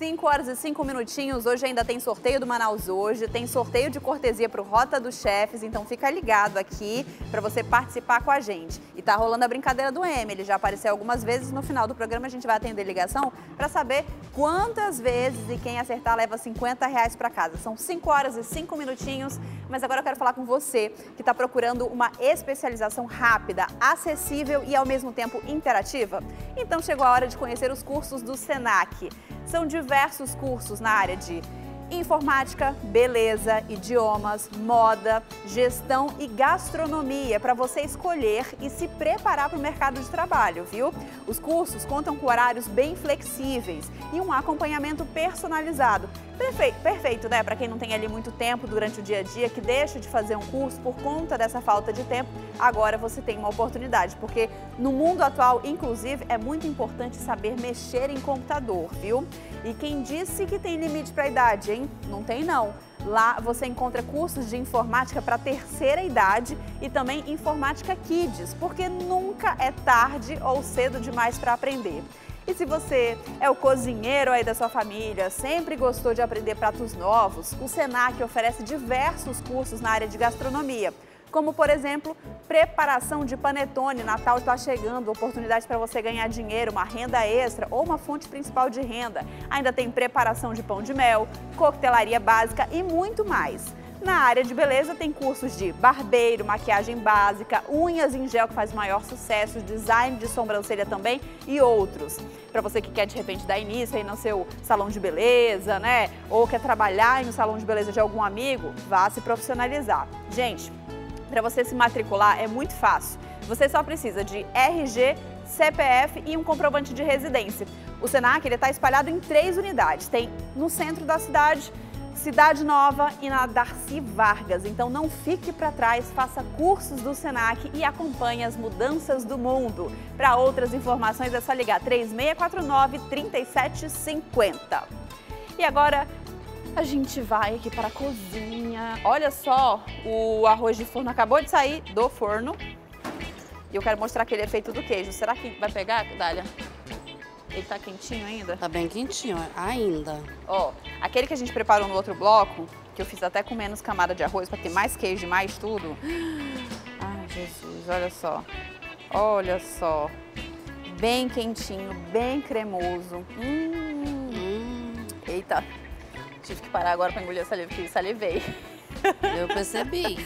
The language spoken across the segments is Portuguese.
5 horas e 5 minutinhos. Hoje ainda tem sorteio do Manaus Hoje, tem sorteio de cortesia para o Rota dos Chefes, então fica ligado aqui para você participar com a gente. E tá rolando a brincadeira do M, ele já apareceu algumas vezes. No final do programa a gente vai atender ligação para saber quantas vezes e quem acertar leva 50 reais para casa. São 5 horas e 5 minutinhos, mas agora eu quero falar com você que está procurando uma especialização rápida, acessível e ao mesmo tempo interativa. Então chegou a hora de conhecer os cursos do SENAC. São diversos cursos na área de informática, beleza, idiomas, moda, gestão e gastronomia para você escolher e se preparar para o mercado de trabalho, viu? Os cursos contam com horários bem flexíveis e um acompanhamento personalizado. Perfeito, perfeito né? Para quem não tem ali muito tempo durante o dia a dia, que deixa de fazer um curso por conta dessa falta de tempo, agora você tem uma oportunidade, porque no mundo atual, inclusive, é muito importante saber mexer em computador, viu? E quem disse que tem limite para a idade, hein? Não tem não. Lá você encontra cursos de informática para terceira idade e também informática kids, porque nunca é tarde ou cedo demais para aprender. E se você é o cozinheiro aí da sua família, sempre gostou de aprender pratos novos, o Senac oferece diversos cursos na área de gastronomia como por exemplo, preparação de panetone. Natal está chegando, oportunidade para você ganhar dinheiro, uma renda extra ou uma fonte principal de renda. Ainda tem preparação de pão de mel, coquetelaria básica e muito mais. Na área de beleza tem cursos de barbeiro, maquiagem básica, unhas em gel que faz maior sucesso, design de sobrancelha também e outros. Para você que quer de repente dar início aí no seu salão de beleza, né? Ou quer trabalhar no salão de beleza de algum amigo, vá se profissionalizar. Gente, para você se matricular é muito fácil. Você só precisa de RG, CPF e um comprovante de residência. O Senac está espalhado em três unidades. Tem no centro da cidade, Cidade Nova e na Darcy Vargas. Então não fique para trás, faça cursos do Senac e acompanhe as mudanças do mundo. Para outras informações é só ligar 3649 3750. E agora a gente vai aqui para a cozinha. Olha só, o arroz de forno acabou de sair do forno. E eu quero mostrar aquele efeito do queijo. Será que vai pegar, Dália? Ele tá quentinho ainda? Tá bem quentinho, ainda. Ó, aquele que a gente preparou no outro bloco, que eu fiz até com menos camada de arroz para ter mais queijo e mais tudo. Ai, Jesus, olha só. Olha só. Bem quentinho, bem cremoso. Hum. Hum. Eita. Tive que parar agora para engolir a saliva, porque salivei. Eu percebi.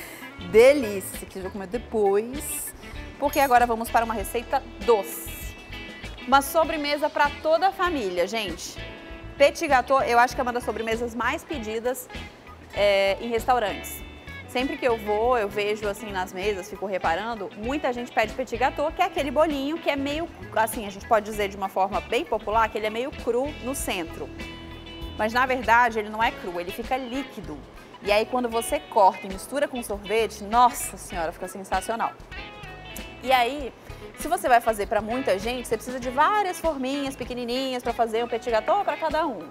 Delícia, que eu vou comer depois. Porque agora vamos para uma receita doce. Uma sobremesa para toda a família, gente. Petit gâteau, eu acho que é uma das sobremesas mais pedidas é, em restaurantes. Sempre que eu vou, eu vejo assim nas mesas, fico reparando, muita gente pede petit gâteau, que é aquele bolinho que é meio, assim, a gente pode dizer de uma forma bem popular, que ele é meio cru no centro. Mas na verdade ele não é cru, ele fica líquido. E aí quando você corta e mistura com sorvete, nossa senhora, fica sensacional. E aí, se você vai fazer para muita gente, você precisa de várias forminhas pequenininhas para fazer um petit gâteau para cada um.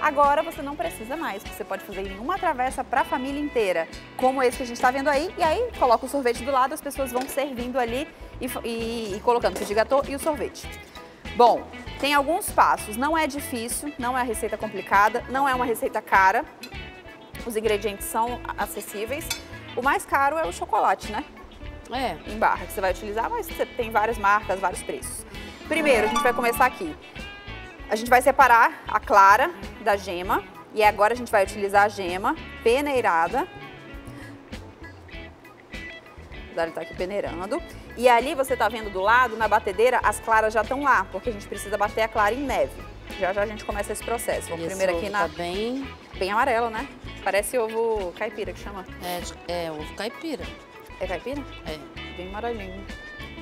Agora você não precisa mais, você pode fazer em uma travessa para a família inteira, como esse que a gente está vendo aí, e aí coloca o sorvete do lado, as pessoas vão servindo ali e, e, e colocando o petit gâteau e o sorvete. Bom, tem alguns passos, não é difícil, não é uma receita complicada, não é uma receita cara. Os ingredientes são acessíveis. O mais caro é o chocolate, né? É. Em barra, que você vai utilizar, mas você tem várias marcas, vários preços. Primeiro, a gente vai começar aqui. A gente vai separar a clara da gema. E agora a gente vai utilizar a gema peneirada. O Dário tá aqui peneirando. E ali você está vendo do lado, na batedeira, as claras já estão lá, porque a gente precisa bater a clara em neve. Já já a gente começa esse processo. Vamos primeiro aqui na... Tá bem... Bem amarelo, né? Parece ovo caipira que chama. É, é ovo caipira. É caipira? É. Bem amarelinho.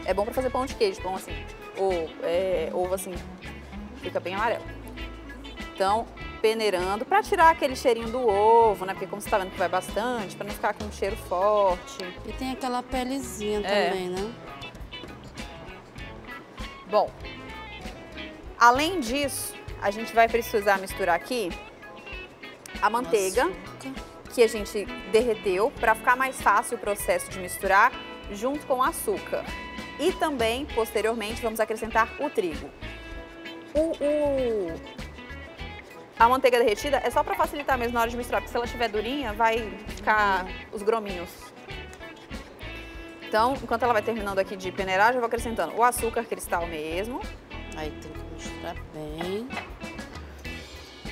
É bom pra fazer pão de queijo, pão assim. Ou é, ovo assim. Fica bem amarelo. Então, peneirando para tirar aquele cheirinho do ovo, né? Porque como você tá vendo que vai bastante, para não ficar com um cheiro forte. E tem aquela pelezinha é. também, né? Bom, além disso, a gente vai precisar misturar aqui a manteiga que a gente derreteu para ficar mais fácil o processo de misturar junto com o açúcar. E também, posteriormente, vamos acrescentar o trigo. O, o A manteiga derretida é só pra facilitar mesmo na hora de misturar, porque se ela estiver durinha, vai ficar os grominhos. Então, enquanto ela vai terminando aqui de peneirar, já vou acrescentando o açúcar cristal mesmo. Aí tem que misturar bem.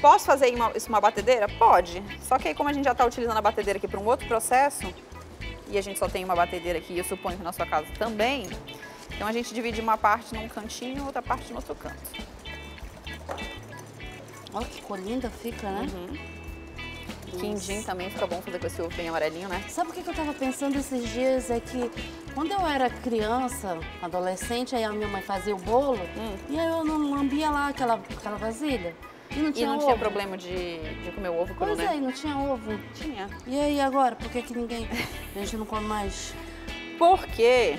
Posso fazer isso uma batedeira? Pode. Só que aí, como a gente já está utilizando a batedeira aqui para um outro processo, e a gente só tem uma batedeira aqui, eu suponho que na sua casa também, então a gente divide uma parte num cantinho, outra parte no outro canto. Olha que cor linda fica, né? Quindim também fica bom fazer com esse ovo bem amarelinho, né? Sabe o que eu tava pensando esses dias? É que quando eu era criança, adolescente, aí a minha mãe fazia o bolo, Hum. e aí eu não lambia lá aquela, aquela vasilha. E não E tinha não ovo. tinha problema de, de comer o ovo cru, Pois né? é, e não tinha ovo. Tinha. E aí agora, por que que ninguém, a gente não come mais? Porque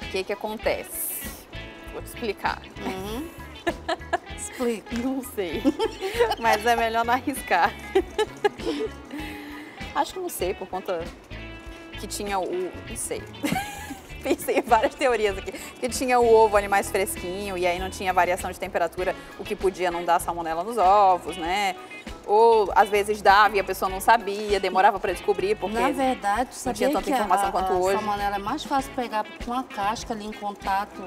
o que que acontece? Vou te explicar. Uhum. Explica. Não sei. Mas é melhor não arriscar. Acho que não sei, por conta que tinha o. Não sei. Pensei em várias teorias aqui. Que tinha o ovo ali mais fresquinho e aí não tinha variação de temperatura, o que podia não dar salmonela nos ovos, né? Ou às vezes dava e a pessoa não sabia, demorava para descobrir, porque. Na verdade, sabia tinha tanta que a- informação a, quanto a hoje. salmonela é mais fácil pegar com a casca ali em contato,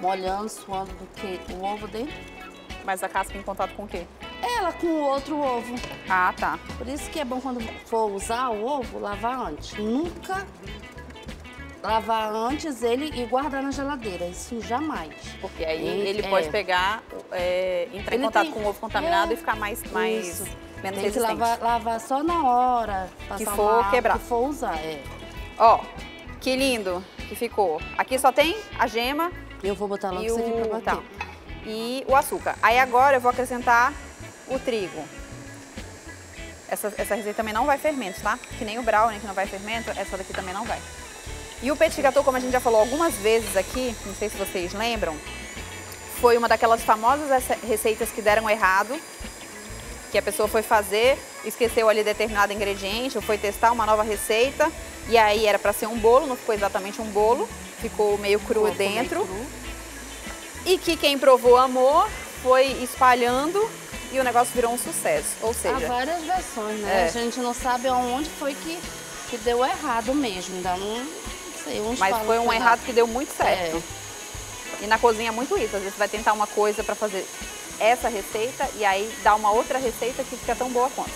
molhando, suando, do que o ovo dele. Mas a casca em contato com o quê? Ela com o outro ovo. Ah, tá. Por isso que é bom quando for usar o ovo, lavar antes. Nunca lavar antes ele e guardar na geladeira. Isso jamais. Porque aí Ele- ele é. pode pegar, é, entrar em Ele contato tem- com o ovo contaminado é, e ficar mais, mais Isso. menos Tem que resistente. lavar, lavar só na hora. Que for água quebrar. Que for usar, é. Ó, que lindo que ficou. Aqui só tem a gema Eu vou botar logo isso aqui pra bater. tá, e o açúcar. Aí agora eu vou acrescentar o trigo. Essa, essa receita também não vai fermento, tá? Que nem o brownie que não vai fermento, essa daqui também não vai. E o petit gâteau, como a gente já falou algumas vezes aqui, não sei se vocês lembram, foi uma daquelas famosas rece- receitas que deram errado, que a pessoa foi fazer, esqueceu ali determinado ingrediente, ou foi testar uma nova receita, e aí era para ser um bolo, não ficou exatamente um bolo, ficou meio cru meio dentro. cru. E que quem provou amor foi espalhando e o negócio virou um sucesso. Ou Há seja, várias versões, né? É. A gente não sabe aonde foi que, que deu errado mesmo. Ainda não sei. Uns mas foi um errado que deu muito certo. É. E na cozinha é muito isso. Às vezes você vai tentar uma coisa para fazer essa receita e aí dá uma outra receita que fica tão boa quanto.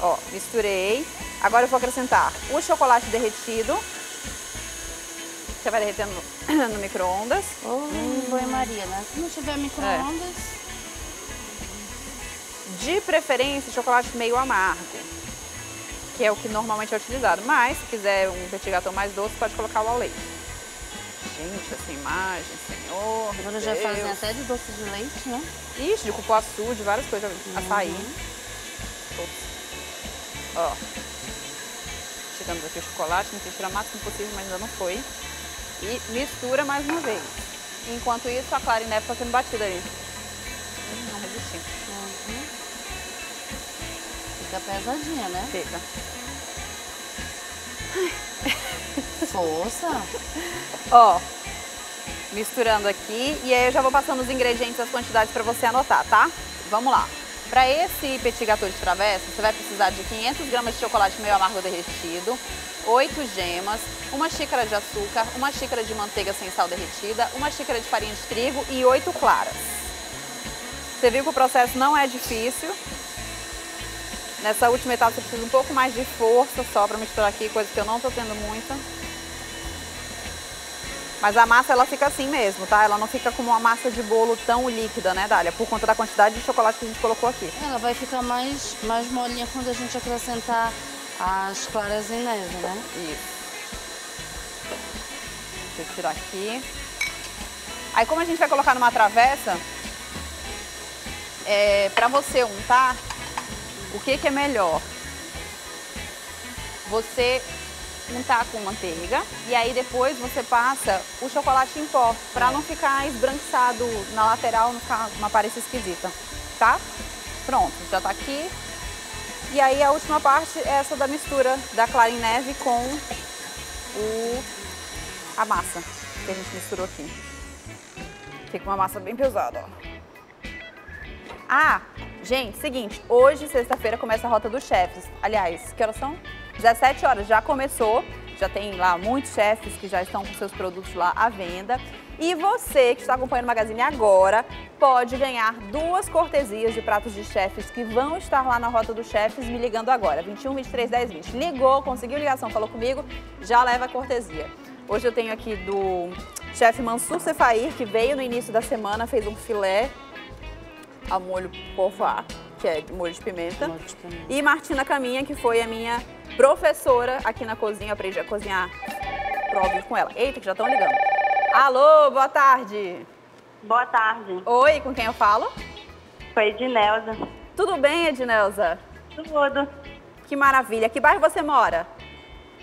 Ó, misturei. Agora eu vou acrescentar o chocolate derretido. Você vai derretendo no, no micro-ondas. Ou Hum. em banho-maria, né? Se não tiver micro-ondas, De preferência, chocolate meio amargo, que é o que normalmente é utilizado. Mas, se quiser um petit gâteau mais doce, pode colocar o ao leite. Gente, essa imagem, senhor. agora já fazem até de doce de leite, né? Ixi, de cupuaçu, de várias coisas. Açaí. Todos. Ó. Chegamos aqui o chocolate, tem que tirar o máximo possível, mas ainda não foi. E mistura mais uma vez. Enquanto isso, a neve está sendo batida aí. Hum, não resisti. Uhum. Fica pesadinha, né? Fica. Força. Ó, misturando aqui e aí eu já vou passando os ingredientes, as quantidades para você anotar, tá? Vamos lá. Para esse petit gâteau de travessa, você vai precisar de 500 gramas de chocolate meio amargo derretido, 8 gemas, uma xícara de açúcar, uma xícara de manteiga sem sal derretida, uma xícara de farinha de trigo e 8 claras. Você viu que o processo não é difícil. Nessa última etapa você precisa um pouco mais de força só para misturar aqui, coisa que eu não tô tendo muita. Mas a massa ela fica assim mesmo, tá? Ela não fica como uma massa de bolo tão líquida, né, Dália? Por conta da quantidade de chocolate que a gente colocou aqui. Ela vai ficar mais, mais molinha quando a gente acrescentar as claras em neve, né? Isso. Deixa tirar aqui. Aí como a gente vai colocar numa travessa, é, pra você untar, o que, que é melhor? Você untar com manteiga e aí depois você passa o chocolate em pó, pra não ficar esbranquiçado na lateral, não ficar uma aparência esquisita, tá? Pronto, já tá aqui. E aí a última parte é essa da mistura da clara em neve com o, a massa que a gente misturou aqui. Fica uma massa bem pesada, ó. Ah, gente, seguinte, hoje, sexta-feira, começa a Rota dos Chefes. Aliás, que horas são? 17 horas, já começou. Já tem lá muitos chefes que já estão com seus produtos lá à venda. E você que está acompanhando o Magazine agora pode ganhar duas cortesias de pratos de chefes que vão estar lá na Rota dos Chefes me ligando agora, 21 23 10 20. Ligou, conseguiu ligação, falou comigo, já leva a cortesia. Hoje eu tenho aqui do chefe Mansur Cefair, que veio no início da semana, fez um filé a molho povoar, que é molho de pimenta. Molho de pimenta. E Martina Caminha, que foi a minha professora aqui na cozinha, aprendi a cozinhar prova com ela. Eita, que já estão ligando. Alô, boa tarde. Boa tarde. Oi, com quem eu falo? Foi Ednelza. Tudo bem, Ednelza? Tudo. Que maravilha. Que bairro você mora?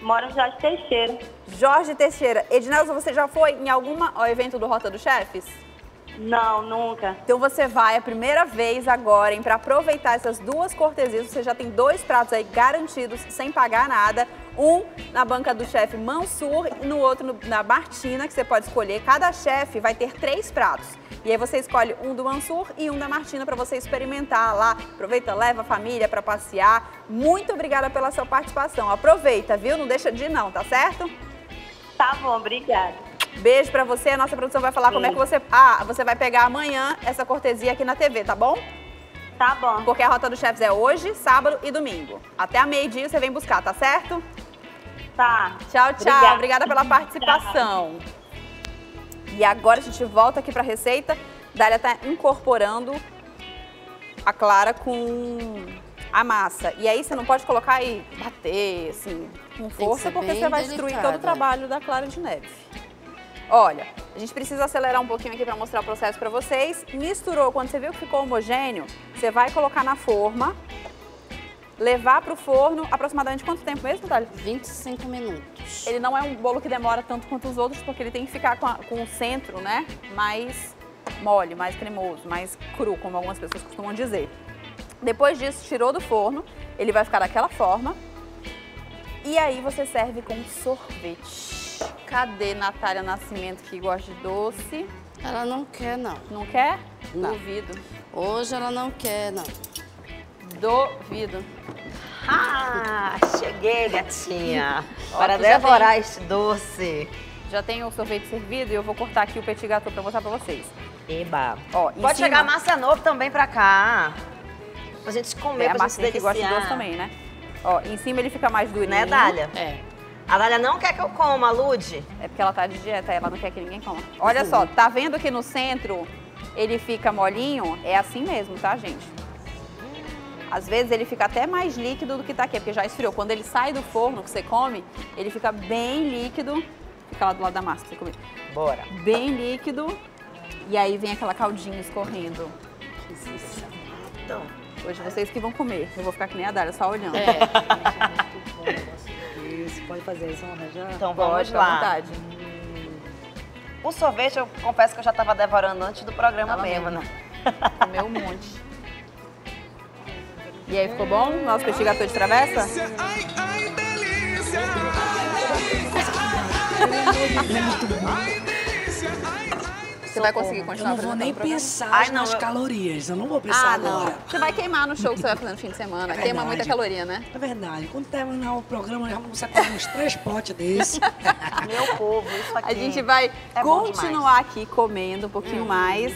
Moro no Jorge Teixeira. Jorge Teixeira. Ednelza, você já foi em algum evento do Rota dos Chefes? Não, nunca. Então você vai a primeira vez agora, hein, para aproveitar essas duas cortesias. Você já tem dois pratos aí garantidos, sem pagar nada. Um na banca do chefe Mansur e no outro no- na Martina, que você pode escolher. Cada chefe vai ter três pratos. E aí você escolhe um do Mansur e um da Martina para você experimentar lá. Aproveita, leva a família para passear. Muito obrigada pela sua participação. Aproveita, viu? Não deixa de ir não, tá certo? Tá bom, obrigada. Beijo pra você. A nossa produção vai falar como é que você. Ah, você vai pegar amanhã essa cortesia aqui na TV, tá bom? Tá bom. Porque a Rota dos Chefes é hoje, sábado e domingo. Até a meio-dia você vem buscar, tá certo? Tá. Tchau, tchau. Obrigada. Obrigada pela participação. E agora a gente volta aqui pra receita. Dália tá incorporando a clara com a massa. E aí você não pode colocar e bater, assim, com força, porque você vai destruir todo delicada. o trabalho da clara de neve. Olha, a gente precisa acelerar um pouquinho aqui para mostrar o processo para vocês. Misturou, quando você viu que ficou homogêneo, você vai colocar na forma, levar para o forno aproximadamente quanto tempo mesmo, Dália? 25 minutos. Ele não é um bolo que demora tanto quanto os outros, porque ele tem que ficar com, a- com o centro, né, mais mole, mais cremoso, mais cru, como algumas pessoas costumam dizer. Depois disso, tirou do forno, ele vai ficar daquela forma. E aí você serve com sorvete. Cadê Natália Nascimento que gosta de doce? Ela não quer, não. Não quer? Não. Duvido. Hoje ela não quer, não. Duvido. Ah, cheguei, gatinha. Para devorar este doce. Já tem o sorvete servido e eu vou cortar aqui o petit gâteau pra mostrar pra vocês. Eba. Ó, Pode cima- chegar massa novo também pra cá. Pra gente comer, É a pra gente massinha que gosta de deliciar. doce também, né? Ó, em cima ele fica mais durinho. Né, Dália? É. A Dália não quer que eu coma, Lude. É porque ela tá de dieta, ela não quer que ninguém coma. Olha só, tá vendo que no centro ele fica molinho? É assim mesmo, tá, gente? Às vezes ele fica até mais líquido do que tá aqui, porque já esfriou. Quando ele sai do forno que você come, ele fica bem líquido. Fica lá do lado da massa pra você comer. Bora. Bem líquido. E aí vem aquela caldinha escorrendo. Então, Hoje vocês que vão comer. Eu vou ficar que nem a Dália, só olhando. É. Isso, pode fazer isso, vamos arranjar? então vamos Pode, fica lá. à vontade. O sorvete, eu confesso que eu já tava devorando antes do programa Tava mesmo, mesmo. né? Comeu um monte. E aí, ficou bom? Nosso petit gâteau de travessa? Ai, ai, delícia! Ai, delícia! Você vai conseguir Eu continuar não vou nem pensar Ai, não, nas eu- calorias, eu não vou pensar Ah, não. agora. Você vai queimar no show que você vai fazer no fim de semana. É Queima muita caloria, né? É verdade, quando terminar o programa, já vamos separar uns três potes desses. Meu povo, isso aqui. A gente vai É continuar aqui comendo um pouquinho mais.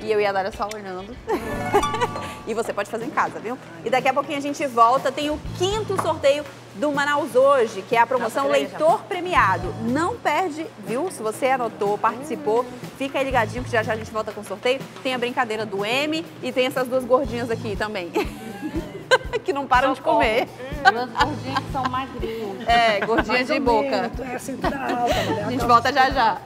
E eu e a só olhando. e você pode fazer em casa, viu? E daqui a pouquinho a gente volta. Tem o quinto sorteio do Manaus hoje, que é a promoção Nossa, Leitor Premiado. Não perde, viu? Se você anotou, participou, fica aí ligadinho que já já a gente volta com o sorteio. Tem a brincadeira do M e tem essas duas gordinhas aqui também. que não param de comer. Duas gordinhas que são magrinhas. É, gordinhas Mais de boca. menos, É a cintura alta, mulher. A gente volta já já.